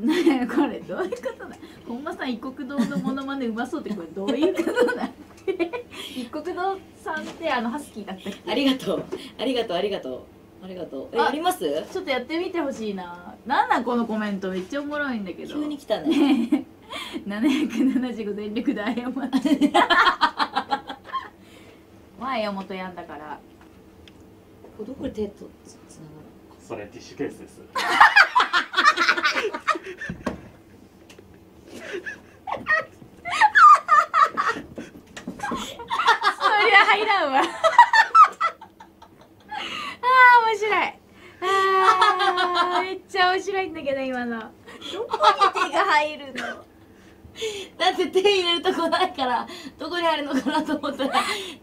ねえこれどういうことだ。本間さん一国堂のモノマネうまそうってこれどういうことだ。一国堂さんってあのハスキーだったっけ？ありがとう。ありがとう。ありがとう。ありがとうえああります？ちょっとやってみてほしいな。なんなんこのコメントめっちゃおもろいんだけど。急に来たね。775全力で謝って。前山本やんだから。これどこで手とつつながる。それティッシュケースです入らんわ。あー面白い。あーめっちゃ面白いんだけど今の。どこに手が入るの？だって手入れるとこないからどこにあるのかなと思ったら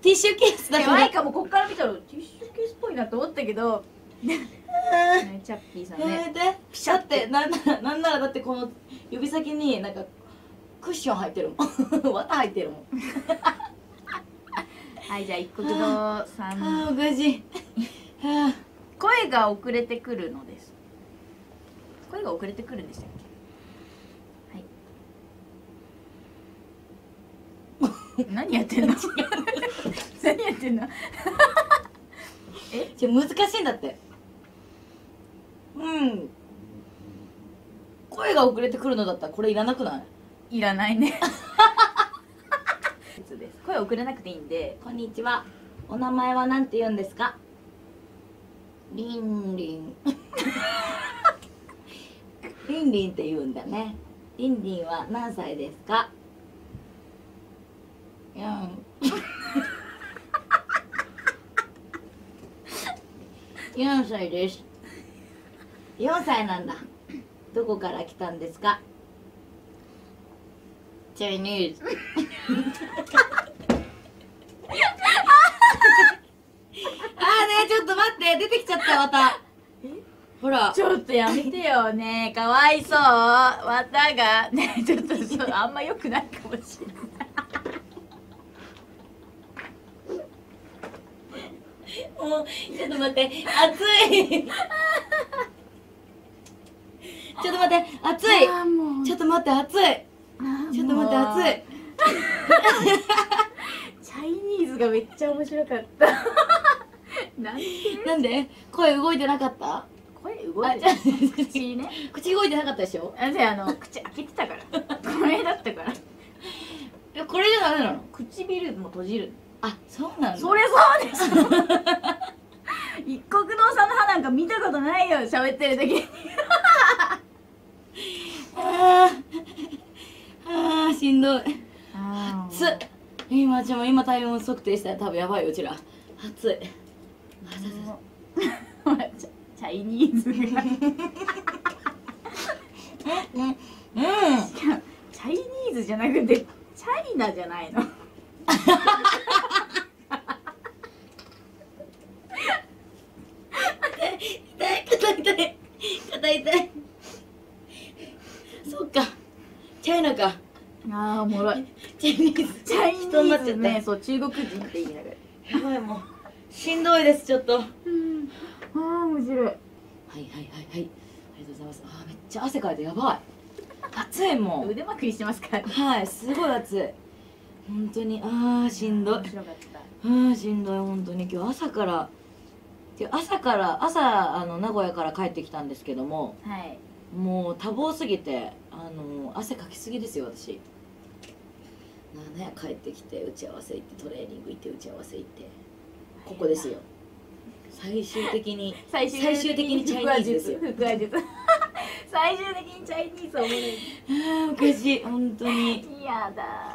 ティッシュケースだからマイカもこっから見たらティッシュケースっぽいなと思ったけどね。チャッピーさんね。てピシャってなんならなんならだってこの指先になんかクッション入ってるもん。綿入ってるもん。はいじゃあ一国堂さんああおかしいは声が遅れてくるのです。声が遅れてくるんでしたっけ？はい。何やってんの？何やってんの？あじゃ難しいんだってうん。声が遅れてくるのだったらこれいらなくない？いらないね。です。声遅れなくていいんで。こんにちは。お名前は何て言うんですか？リンリン。リンリンって言うんだね。リンリンは何歳ですか？4 4 歳です4歳なんだ。どこから来たんですか？チャイニーズあーねちょっと待って。出てきちゃったまた。ほら。ちょっとやめてよね。かわいそう。綿が。ねちょっとあんま良くないかもしれない。もうちょっと待って。熱いちょっと待って熱い。ちょっと待って熱い。ちょっと待って熱い。チャイニーズがめっちゃ面白かった。なんで？声動いてなかった？声動いて口ね。口動いてなかったでしょ？あであの口開けてたから。これだったから。いやこれじゃダメなの？唇も閉じる。あそうなんだ。そりゃそうでしょ。一国堂さんの歯なんか見たことないよ喋ってる時。にあーあーしんどい。あ熱っ今ちょ今体温測定したら多分やばいようちら。熱い。チャイニーズがうんうんチャイニーズじゃなくてチャイナじゃないの 痛い肩痛い肩痛いそっか。チャイナか。ああおもろい。チャイニーズ。チャイニーズね。そう中国人って意味だから。やばいもう。しんどいですちょっと。はいうん。ああ面白いはいはいはい。ありがとうございます。あーめっちゃ汗かいてやばい。暑いもん。腕まくりしてますからね。はいすごい暑い。本当にあーしんどい。面白かった。あーしんどい本当に。今日朝から今日朝から朝あの名古屋から帰ってきたんですけども。はいもう多忙すぎてあの汗かきすぎですよ私。なあね帰ってきて打ち合わせ行ってトレーニング行って打ち合わせ行ってここですよ。最終的に最最終的にチャイニーズですよ。腹話術最終的にチャイニーズおもろいあーおかしい。本当に。やだ